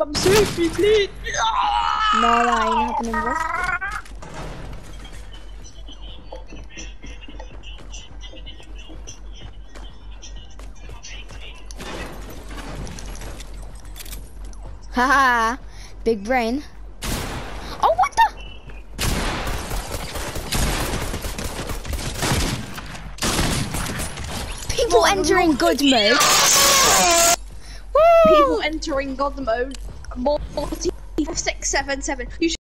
Come save me, please. No, that ain't happening, bro. Haha, big brain. Oh, what the? People entering god mode. Entering God mode. More 677. You should